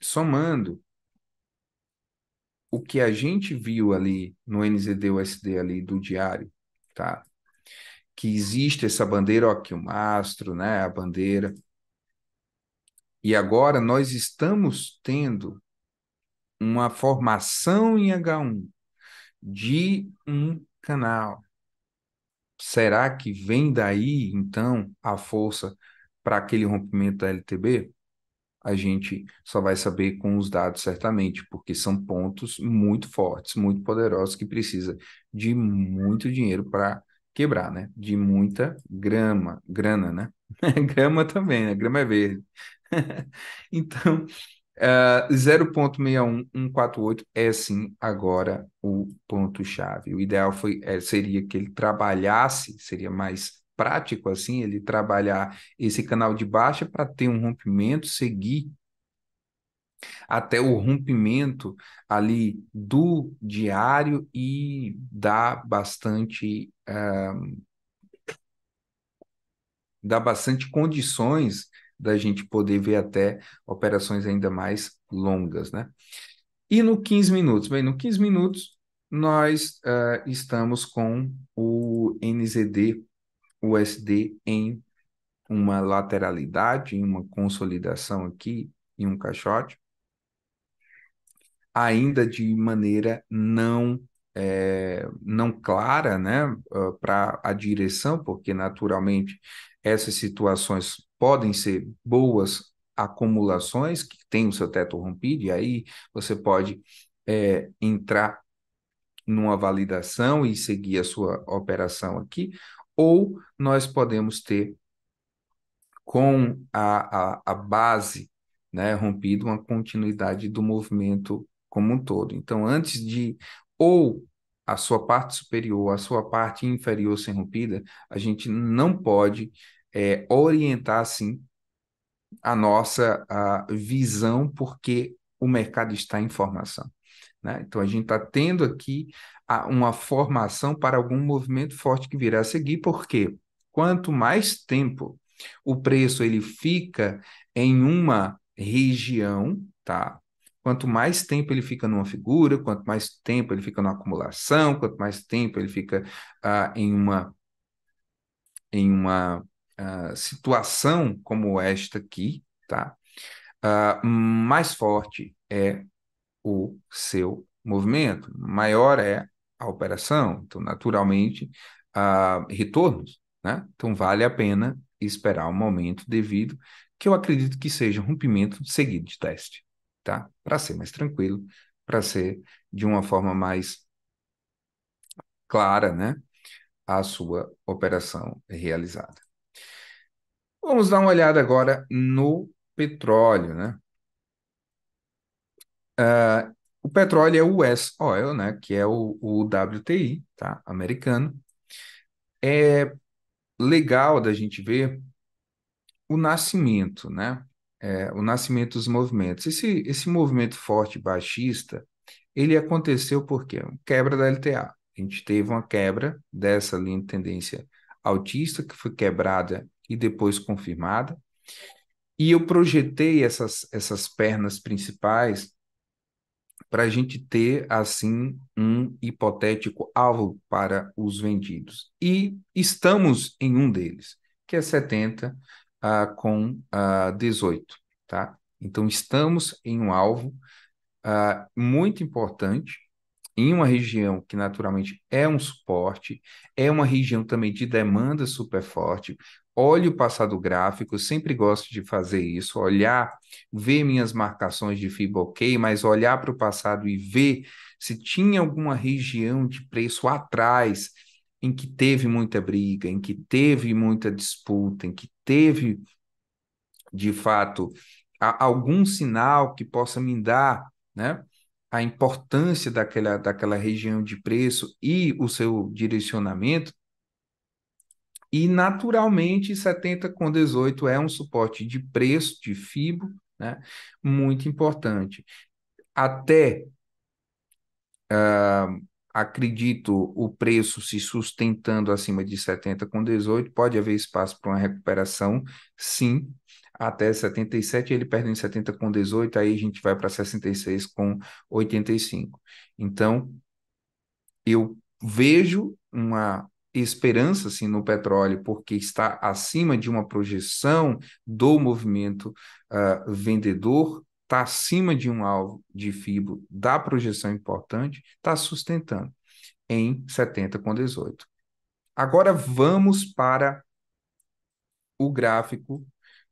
S1: somando o que a gente viu ali no NZD-USD ali do diário, tá? Que existe essa bandeira, ó, aqui o mastro, né, a bandeira. E agora nós estamos tendo uma formação em H1 de um canal. Será que vem daí, então, a força para aquele rompimento da LTB? A gente só vai saber com os dados, certamente, porque são pontos muito fortes, muito poderosos, que precisa de muito dinheiro para quebrar, né? De muita grama, grana, né? (laughs) grama também, né? Grama é verde. (laughs) então, uh, 0.61148 é sim agora o ponto-chave. O ideal foi, é, seria que ele trabalhasse, seria mais prático assim, ele trabalhar esse canal de baixa para ter um rompimento, seguir até o rompimento ali do diário e dá bastante uh, dá bastante condições da gente poder ver até operações ainda mais longas, né? E no 15 minutos, bem, no 15 minutos nós uh, estamos com o NZD USD em uma lateralidade, em uma consolidação aqui, em um caixote ainda de maneira não é, não clara, né, para a direção, porque naturalmente essas situações podem ser boas acumulações que têm o seu teto rompido, e aí você pode é, entrar numa validação e seguir a sua operação aqui, ou nós podemos ter com a, a, a base né, rompido uma continuidade do movimento como um todo. Então, antes de ou a sua parte superior, a sua parte inferior ser rompida, a gente não pode é, orientar assim a nossa a visão, porque o mercado está em formação. Né? Então, a gente está tendo aqui a, uma formação para algum movimento forte que virá a seguir, porque quanto mais tempo o preço ele fica em uma região, tá? Quanto mais tempo ele fica numa figura, quanto mais tempo ele fica numa acumulação, quanto mais tempo ele fica uh, em uma, em uma uh, situação como esta aqui, tá? Uh, mais forte é o seu movimento, maior é a operação, então, naturalmente, retornos, né? Então, vale a pena esperar o momento devido, que eu acredito que seja um rompimento seguido de teste. Tá? Para ser mais tranquilo, para ser de uma forma mais clara, né? A sua operação realizada. Vamos dar uma olhada agora no petróleo, né? Uh, o petróleo é o US Oil, né? Que é o, o WTI, tá? Americano. É legal da gente ver o nascimento, né? É, o nascimento dos movimentos. Esse, esse movimento forte baixista, ele aconteceu por quê? Quebra da LTA. A gente teve uma quebra dessa linha de tendência altista, que foi quebrada e depois confirmada. E eu projetei essas, essas pernas principais para a gente ter, assim, um hipotético alvo para os vendidos. E estamos em um deles, que é 70 uh, com uh, 18, tá? Então, estamos em um alvo uh, muito importante, em uma região que naturalmente é um suporte, é uma região também de demanda super forte. Olhe o passado gráfico, sempre gosto de fazer isso, olhar, ver minhas marcações de FIBA ok, mas olhar para o passado e ver se tinha alguma região de preço atrás em que teve muita briga, em que teve muita disputa, em que teve, de fato, algum sinal que possa me dar, né? a importância daquela, daquela região de preço e o seu direcionamento. E, naturalmente, 70 com 18 é um suporte de preço, de FIBO, né? muito importante. Até uh, acredito o preço se sustentando acima de 70 com 18, pode haver espaço para uma recuperação, sim, até 77, ele perde em 70 com 18, aí a gente vai para 66 com 85. Então, eu vejo uma esperança assim, no petróleo, porque está acima de uma projeção do movimento uh, vendedor, está acima de um alvo de FIBO da projeção importante, está sustentando em 70 com 18. Agora vamos para o gráfico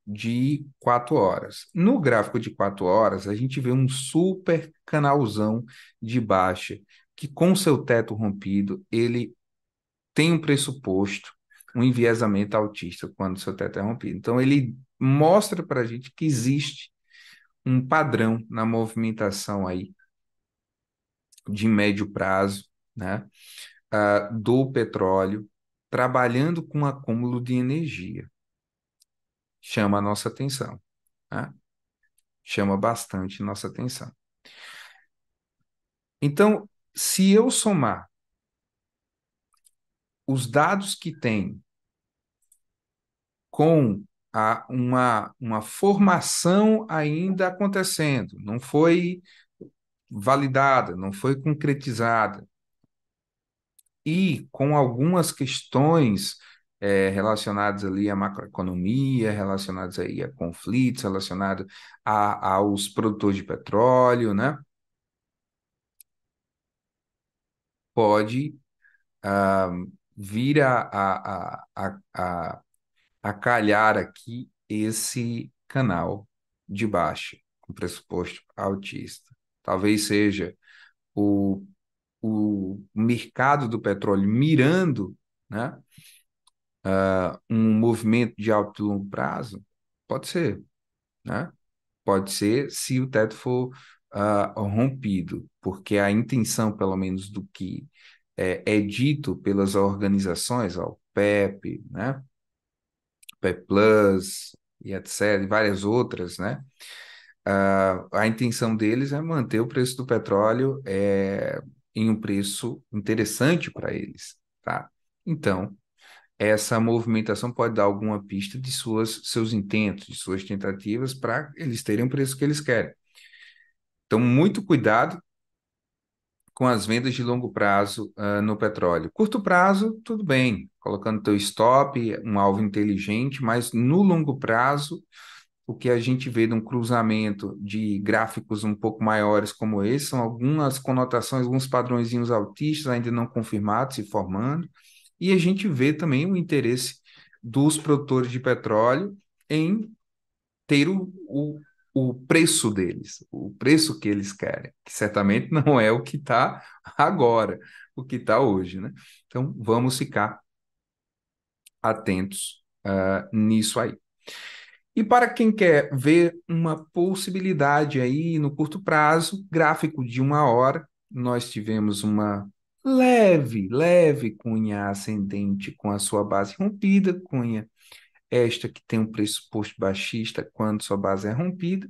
S1: de quatro horas. No gráfico de quatro horas, a gente vê um super canalzão de baixa, que com seu teto rompido, ele tem um pressuposto, um enviesamento autista quando seu teto é rompido. Então, ele mostra para a gente que existe um padrão na movimentação aí de médio prazo, né, uh, do petróleo, trabalhando com acúmulo de energia chama a nossa atenção. Né? Chama bastante nossa atenção. Então, se eu somar os dados que tem com a, uma, uma formação ainda acontecendo, não foi validada, não foi concretizada, e com algumas questões é, relacionados ali à macroeconomia, relacionados aí a conflitos, relacionados aos produtores de petróleo, né? Pode uh, vir a, a, a, a, a calhar aqui esse canal de baixa, com pressuposto altista. Talvez seja o, o mercado do petróleo mirando né, uh, um movimento de alto e longo prazo? Pode ser, né? Pode ser se o teto for uh, rompido, porque a intenção, pelo menos, do que é, é dito pelas organizações, o PEP, né? PEP Plus e etc., e várias outras, né? Uh, a intenção deles é manter o preço do petróleo é, em um preço interessante para eles, tá? Então, essa movimentação pode dar alguma pista de suas, seus intentos, de suas tentativas para eles terem o preço que eles querem. Então, muito cuidado com as vendas de longo prazo uh, no petróleo. Curto prazo, tudo bem, colocando teu stop, um alvo inteligente, mas no longo prazo, o que a gente vê de um cruzamento de gráficos um pouco maiores como esse, são algumas conotações, alguns padrõezinhos altistas ainda não confirmados se formando, e a gente vê também o interesse dos produtores de petróleo em ter o, o, o preço deles, o preço que eles querem, que certamente (laughs) não é o que está agora, o que está hoje, né? Então, vamos ficar atentos uh, nisso aí. E para quem quer ver uma possibilidade aí no curto prazo, gráfico de uma hora, nós tivemos uma leve, leve cunha ascendente com a sua base rompida, cunha esta que tem um pressuposto baixista quando sua base é rompida,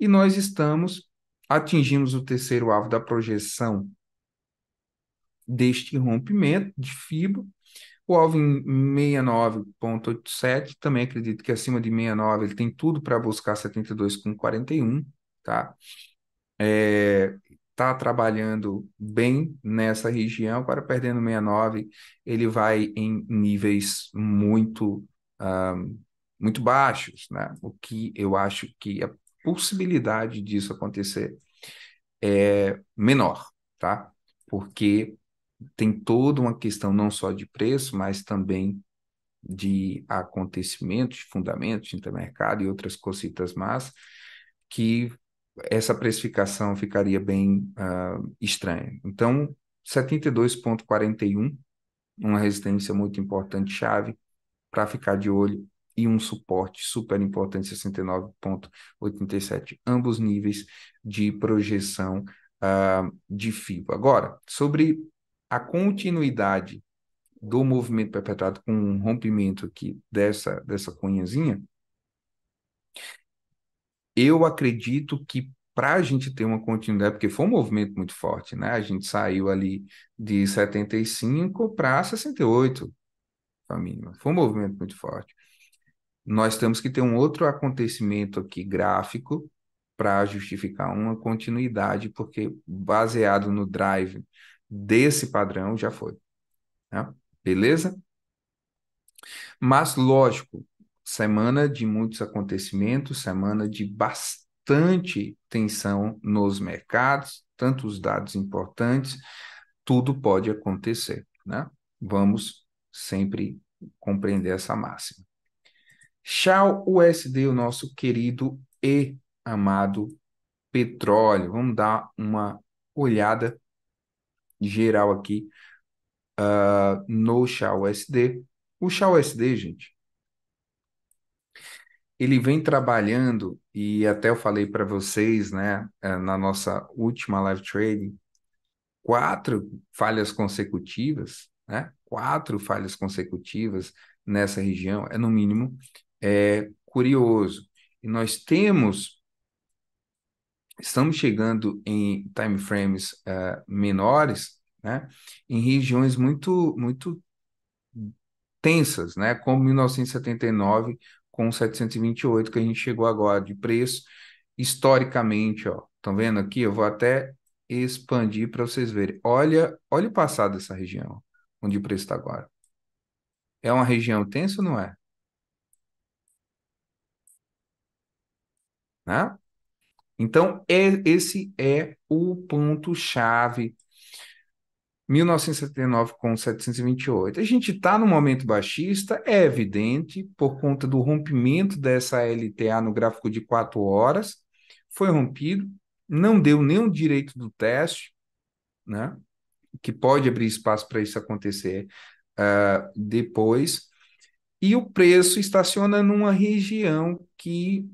S1: e nós estamos, atingimos o terceiro alvo da projeção deste rompimento de fibra, o alvo em 69.87, também acredito que acima de 69 ele tem tudo para buscar 72,41, tá? É, tá trabalhando bem nessa região, agora perdendo 69, ele vai em níveis muito muito baixos, né? O que eu acho que a possibilidade disso acontecer é menor, tá? Porque tem toda uma questão não só de preço, mas também de acontecimentos, de fundamentos de intermercado e outras cositas más, que essa precificação ficaria bem uh, estranha. Então, 72,41, uma resistência muito importante, chave, para ficar de olho e um suporte super importante, 69,87, ambos níveis de projeção uh, de FIBA. Agora, sobre a continuidade do movimento perpetrado com um rompimento aqui dessa, dessa cunhazinha, eu acredito que para a gente ter uma continuidade, porque foi um movimento muito forte, né? A gente saiu ali de 75 para 68, a mínima. Foi um movimento muito forte. Nós temos que ter um outro acontecimento aqui gráfico para justificar uma continuidade, porque baseado no drive desse padrão já foi. Né? Beleza? Mas, lógico, semana de muitos acontecimentos, semana de bastante tensão nos mercados, tantos dados importantes, tudo pode acontecer. Né? Vamos sempre compreender essa máxima. Shell USD, o nosso querido e amado petróleo. Vamos dar uma olhada geral aqui uh, no Shell USD. O Shell USD, gente, ele vem trabalhando, e até eu falei para vocês, né, eh, na nossa última live trading, quatro falhas consecutivas, né? Quatro falhas consecutivas nessa região é, no mínimo, é curioso. E nós temos, estamos chegando em time frames uh, menores, né? Em regiões muito, muito tensas, né? Como 1979 com 728 que a gente chegou agora de preço historicamente, ó. Estão vendo aqui? Eu vou até expandir para vocês verem. Olha, olha o passado dessa região onde o preço está agora. É uma região tensa ou não é? Né? Então, é, esse é o ponto-chave. 1979 com 728. A gente está no momento baixista, é evidente, por conta do rompimento dessa LTA no gráfico de 4 horas. Foi rompido, não deu nenhum direito do teste, né? Que pode abrir espaço para isso acontecer uh, depois. E o preço estaciona numa região que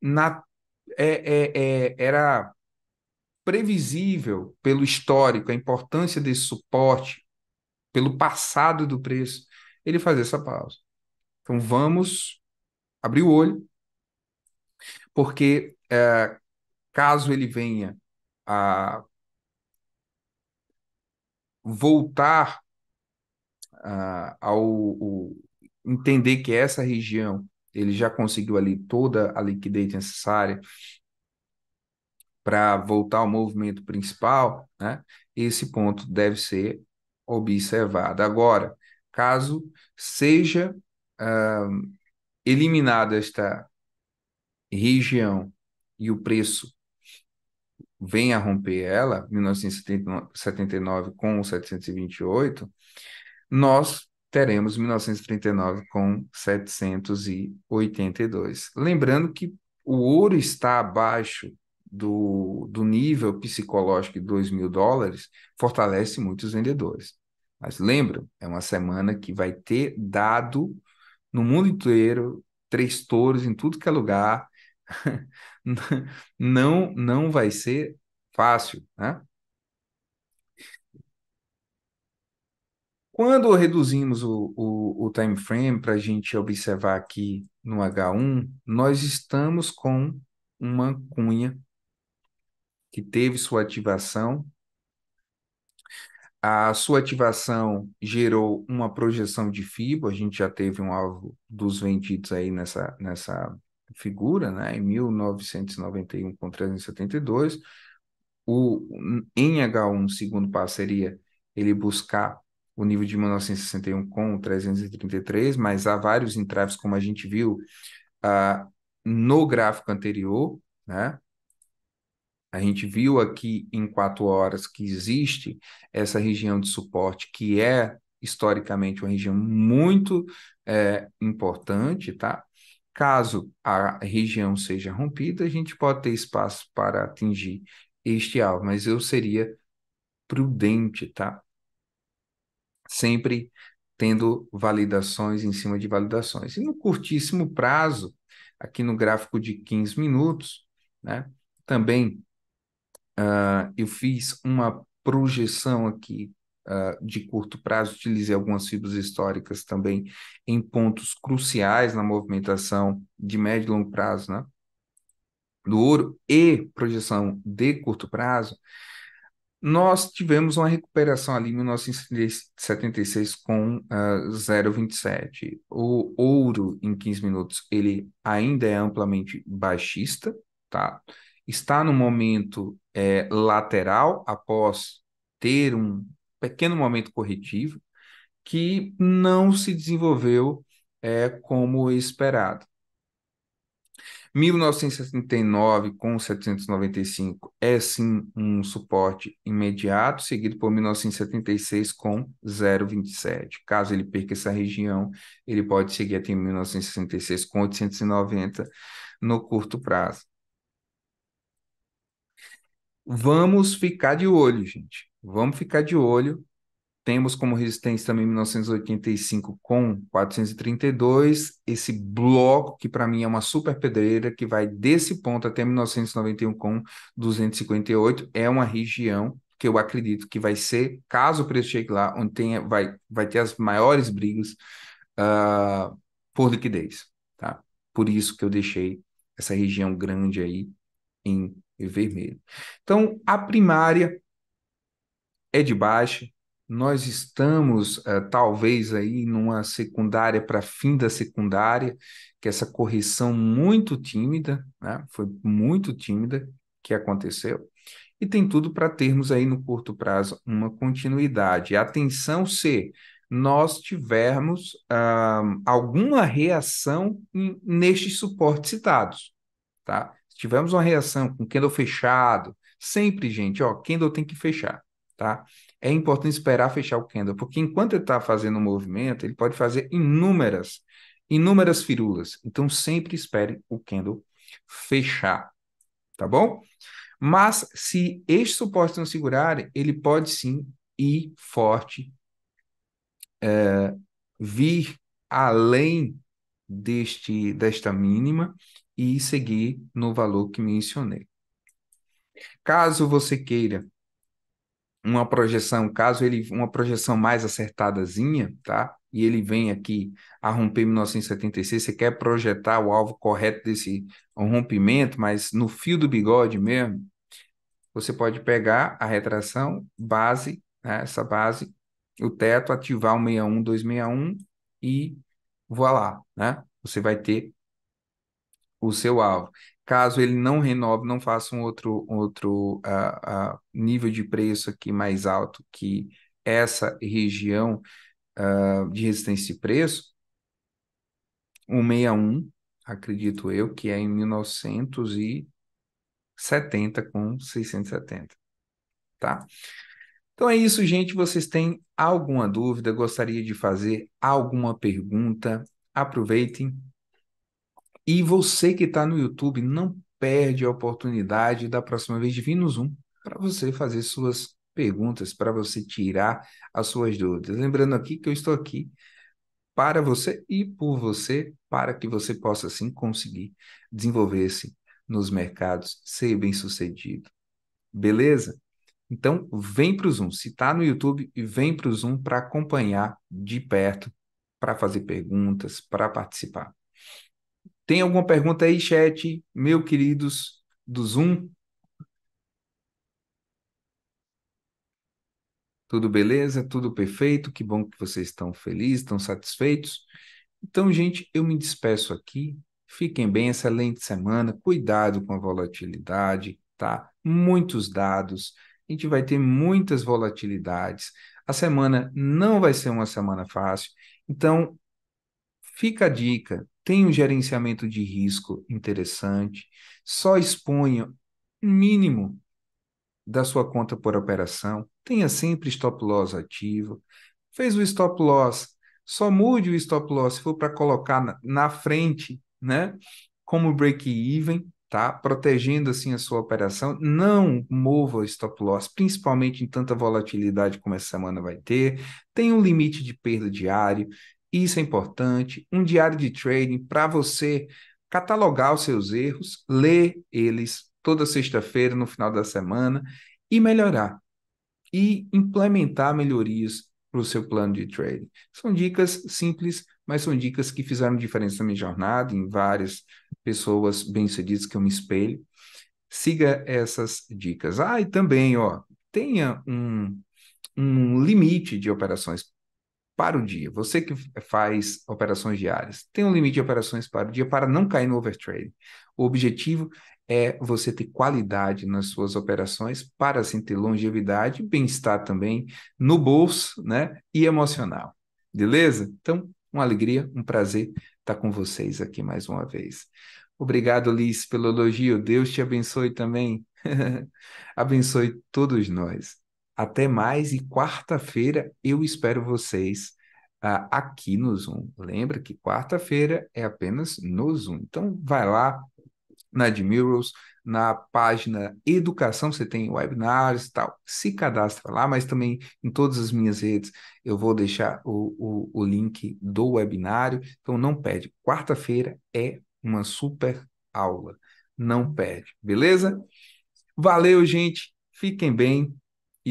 S1: na, é, é, é, era previsível pelo histórico, a importância desse suporte, pelo passado do preço, ele fazer essa pausa. Então vamos abrir o olho, porque é, caso ele venha a voltar uh, ao, entender que essa região ele já conseguiu ali toda a liquidez necessária para voltar ao movimento principal, né? Esse ponto deve ser observado. Agora, caso seja uh, eliminada esta região e o preço vem a romper ela, 1979 com 728, nós teremos 1939 com 782. Lembrando que o ouro está abaixo do, do nível psicológico de 2 mil dólares, fortalece muitos vendedores. Mas lembra, é uma semana que vai ter dado no mundo inteiro, três touros em tudo que é lugar. (laughs) não, não vai ser fácil, né? Quando reduzimos o, o, o time frame para a gente observar aqui no H1, nós estamos com uma cunha que teve sua ativação. A sua ativação gerou uma projeção de FIBO, a gente já teve um alvo dos vendidos aí nessa, nessa figura, né, em 1991 com 372. O, em H1, segundo passo, seria ele buscar o nível de 1961 com 333, mas há vários entraves, como a gente viu uh, no gráfico anterior, né? A gente viu aqui em quatro horas que existe essa região de suporte, que é historicamente uma região muito é, importante, tá? Caso a região seja rompida, a gente pode ter espaço para atingir este alvo, mas eu seria prudente, tá? Sempre tendo validações em cima de validações. E no curtíssimo prazo, aqui no gráfico de 15 minutos, né? Também uh, eu fiz uma projeção aqui uh, de curto prazo, utilizei algumas fibras históricas também em pontos cruciais na movimentação de médio e longo prazo, né? Do ouro e projeção de curto prazo, nós tivemos uma recuperação ali em 1976 com uh, ah, 0,27. O ouro em 15 minutos, ele ainda é amplamente baixista, tá? Está no momento é, lateral após ter um pequeno momento corretivo que não se desenvolveu é, como esperado. 1979 com 795 é sim um suporte imediato, seguido por 1976 com 0,27. Caso ele perca essa região, ele pode seguir até 1966 com 890 no curto prazo. Vamos ficar de olho, gente. Vamos ficar de olho temos como resistência também 1985 com 432, esse bloco que para mim é uma super pedreira que vai desse ponto até 1991 com 258, é uma região que eu acredito que vai ser, caso o preço chegue lá, onde tenha, vai, vai ter as maiores brigas uh, por liquidez, tá? Por isso que eu deixei essa região grande aí em vermelho. Então, a primária é de baixa, nós estamos uh, talvez aí numa secundária para fim da secundária, que essa correção muito tímida, né? Foi muito tímida que aconteceu. E tem tudo para termos aí no curto prazo uma continuidade. Atenção se nós tivermos uh, alguma reação nestes suportes citados, tá? Se tivermos uma reação com candle fechado, sempre, gente, ó, candle tem que fechar, tá? é importante esperar fechar o candle, porque enquanto ele está fazendo o um movimento, ele pode fazer inúmeras, inúmeras firulas. Então, sempre espere o candle fechar, tá bom? Mas, se este suporte não segurar, ele pode sim ir forte, é, vir além deste, desta mínima e seguir no valor que mencionei. Caso você queira uma projeção, caso ele uma projeção mais acertadazinha, tá? E ele vem aqui a romper 1976, você quer projetar o alvo correto desse rompimento, mas no fio do bigode mesmo, você pode pegar a retração base, né, essa base, o teto, ativar o 61 261 e voilá, né? Você vai ter o seu alvo. Caso ele não renove, não faça um outro, outro uh, uh, nível de preço aqui mais alto que essa região uh, de resistência de preço, 161, acredito eu, que é em 1970 com 670, tá? Então é isso, gente. Vocês têm alguma dúvida? Gostaria de fazer alguma pergunta? Aproveitem E você que está no YouTube, não perde a oportunidade da próxima vez de vir no Zoom para você fazer suas perguntas, para você tirar as suas dúvidas. Lembrando aqui que eu estou aqui para você e por você, para que você possa sim conseguir desenvolver-se nos mercados, ser bem-sucedido. Beleza? Então, vem para o Zoom. Se está no YouTube, vem para o Zoom para acompanhar de perto, para fazer perguntas, para participar. Tem alguma pergunta aí, chat, meu queridos do Zoom? Tudo beleza? Tudo perfeito? Que bom que vocês estão felizes, estão satisfeitos. Então, gente, eu me despeço aqui. Fiquem bem, excelente semana. Cuidado com a volatilidade, tá? Muitos dados. A gente vai ter muitas volatilidades. A semana não vai ser uma semana fácil. Então, fica a dica: tem um gerenciamento de risco interessante. Só exponha mínimo da sua conta por operação. Tenha sempre stop loss ativo. Fez o stop loss, só mude o stop loss se for para colocar na, na, frente, né? Como break-even, tá? Protegendo assim a sua operação. Não mova o stop loss, principalmente em tanta volatilidade como essa semana vai ter. Tem um limite de perda diário. Isso é importante. Um diário de trading para você catalogar os seus erros, ler eles toda sexta-feira, no final da semana, e melhorar. E implementar melhorias para o seu plano de trading. São dicas simples, mas são dicas que fizeram diferença na minha jornada, em várias pessoas bem-sucedidas que eu me espelho. Siga essas dicas. Ah, e também, ó, tenha um, um limite de operações para o dia. Você que faz operações diárias, tem um limite de operações para o dia para não cair no overtrade. O objetivo é você ter qualidade nas suas operações para assim ter longevidade, bem-estar também no bolso, né, e emocional. Beleza? Então, uma alegria, um prazer estar com vocês aqui mais uma vez. Obrigado, Liz, pelo elogio. Deus te abençoe também. (laughs) abençoe todos nós. Até mais e quarta-feira eu espero vocês uh, aqui no Zoom. Lembra que quarta-feira é apenas no Zoom. Então vai lá na Admirals, na página Educação, você tem webinars e tal. Se cadastra lá, mas também em todas as minhas redes eu vou deixar o, o, o link do webinário. Então não perde. Quarta-feira é uma super aula. Não perde, beleza? Valeu, gente. Fiquem bem